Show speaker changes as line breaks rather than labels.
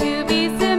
to be